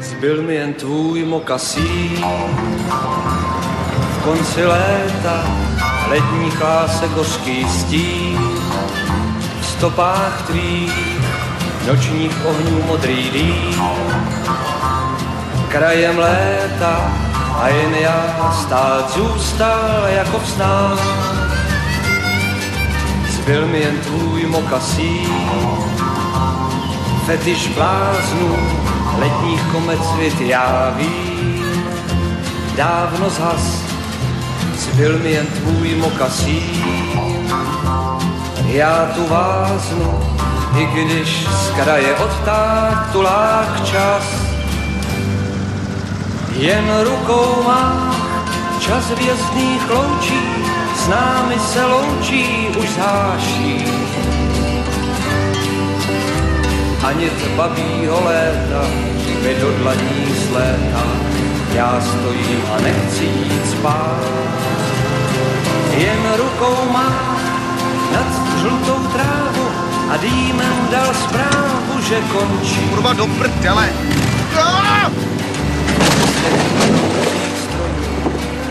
Zbyl mi jen tvůj mokasí v konci léta letní chlásek hořký stí v stopách tvých nočních ohňů modrý dým krajem léta a jen já stát zůstal jako v Zbyl mi jen tvůj mokasí, fetiš bláznů, letních komet svět já vím, dávno zhas, zbyl mi jen tvůj mokasí. Já tu váznu, i když z kraje odtáh tulák čas, jen rukou má čas vězdných loučí, s námi se loučí už záší. Ani babího léta mi do dlaní sléta, já stojím a nechci jít spát. Jen rukou má nad žlutou trávu a dýmem dal zprávu, že končí. Kurva do prdele! Ah!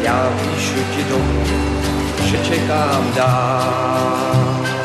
Já píšu ti domů, že čekám dál.